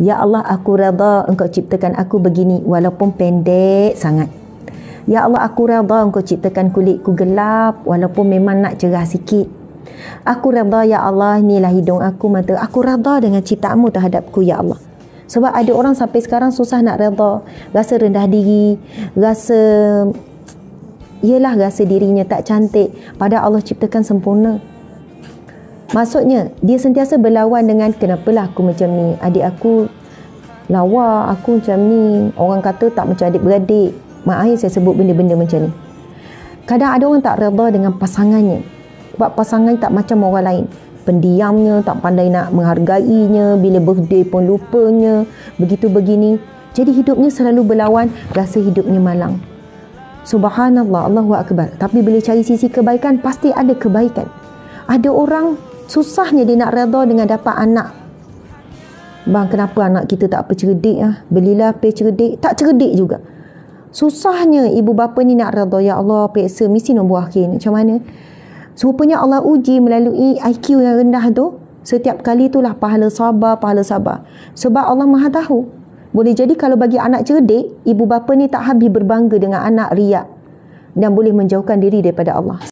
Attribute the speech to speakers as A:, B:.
A: Ya Allah aku reda engkau ciptakan aku begini walaupun pendek sangat. Ya Allah aku reda engkau ciptakan kulitku gelap walaupun memang nak cerah sikit. Aku reda ya Allah inilah hidung aku mata. Aku reda dengan ciptaanmu terhadapku ya Allah. Sebab ada orang sampai sekarang susah nak reda. Rasa rendah diri. Rasa Yelah rasa dirinya tak cantik. Padahal Allah ciptakan sempurna. Maksudnya, dia sentiasa berlawan dengan kenapalah aku macam ni. Adik aku lawa, aku macam ni. Orang kata tak macam adik-beradik. Mak ayah saya sebut benda-benda macam ni. Kadang ada orang tak reda dengan pasangannya. Sebab pasangan tak macam orang lain. Pendiamnya, tak pandai nak menghargainya. Bila birthday pun lupanya. Begitu begini. Jadi hidupnya selalu berlawan, rasa hidupnya malang. Subhanallah, Allahu Akbar. Tapi bila cari sisi kebaikan, pasti ada kebaikan. Ada orang susahnya dia nak redha dengan dapat anak. Bang kenapa anak kita tak apa cerdik ah? Belilah pe cerdik. Tak cerdik juga. Susahnya ibu bapa ni nak redha. Ya Allah peksa mesti nombor akhir macam mana? Rupanya Allah uji melalui IQ yang rendah tu setiap kali itulah pahala sabar pahala sabar. Sebab Allah Maha tahu. Boleh jadi kalau bagi anak cerdik ibu bapa ni tak habis berbangga dengan anak riak dan boleh menjauhkan diri daripada Allah